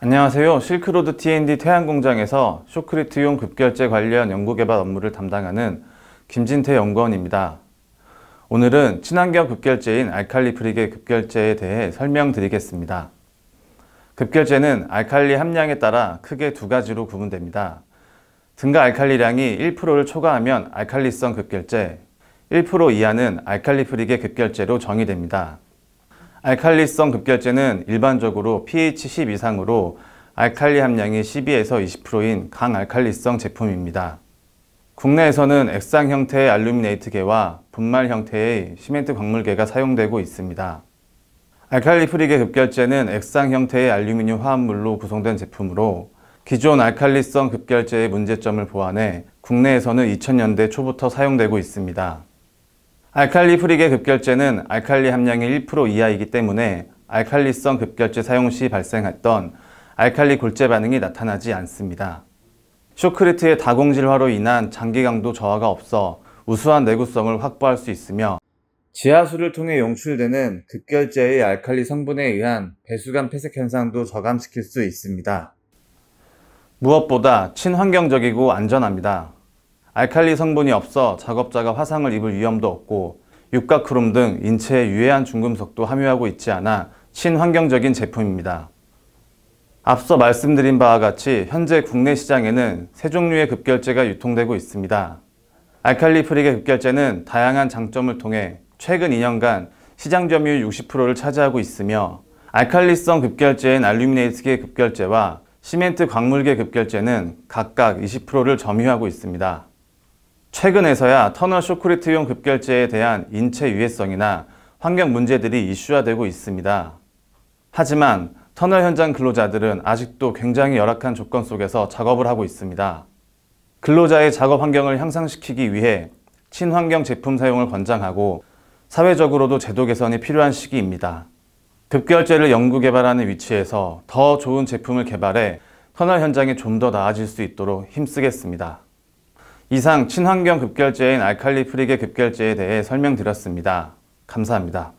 안녕하세요. 실크로드 T&D 태양공장에서 쇼크리트용 급결제 관련 연구개발 업무를 담당하는 김진태 연구원입니다. 오늘은 친환경 급결제인 알칼리 프릭의 급결제에 대해 설명드리겠습니다. 급결제는 알칼리 함량에 따라 크게 두 가지로 구분됩니다. 증가 알칼리량이 1%를 초과하면 알칼리성 급결제, 1% 이하는 알칼리 프릭의 급결제로 정의됩니다. 알칼리성 급결제는 일반적으로 pH 10 이상으로 알칼리 함량이 12에서 20%인 강알칼리성 제품입니다. 국내에서는 액상 형태의 알루미네이트계와 분말 형태의 시멘트 광물계가 사용되고 있습니다. 알칼리 프릭의 급결제는 액상 형태의 알루미늄 화합물로 구성된 제품으로 기존 알칼리성 급결제의 문제점을 보완해 국내에서는 2000년대 초부터 사용되고 있습니다. 알칼리 프릭의 급결제는 알칼리 함량이 1% 이하이기 때문에 알칼리성 급결제 사용 시 발생했던 알칼리 골재 반응이 나타나지 않습니다. 쇼크리트의 다공질화로 인한 장기 강도 저하가 없어 우수한 내구성을 확보할 수 있으며 지하수를 통해 용출되는 급결제의 알칼리 성분에 의한 배수관 폐색 현상도 저감시킬 수 있습니다. 무엇보다 친환경적이고 안전합니다. 알칼리 성분이 없어 작업자가 화상을 입을 위험도 없고 육각 크롬 등 인체에 유해한 중금속도 함유하고 있지 않아 친환경적인 제품입니다. 앞서 말씀드린 바와 같이 현재 국내 시장에는 세 종류의 급결제가 유통되고 있습니다. 알칼리 프릭의 급결제는 다양한 장점을 통해 최근 2년간 시장 점유율 60%를 차지하고 있으며 알칼리성 급결제인 알루미네이트계 급결제와 시멘트 광물계 급결제는 각각 20%를 점유하고 있습니다. 최근에서야 터널 쇼크리트용 급결제에 대한 인체 유해성이나 환경 문제들이 이슈화되고 있습니다. 하지만 터널 현장 근로자들은 아직도 굉장히 열악한 조건 속에서 작업을 하고 있습니다. 근로자의 작업 환경을 향상시키기 위해 친환경 제품 사용을 권장하고 사회적으로도 제도 개선이 필요한 시기입니다. 급결제를 연구 개발하는 위치에서 더 좋은 제품을 개발해 터널 현장이 좀 더 나아질 수 있도록 힘쓰겠습니다. 이상 친환경 급결제인 알칼리 프릭의 급결제에 대해 설명드렸습니다. 감사합니다.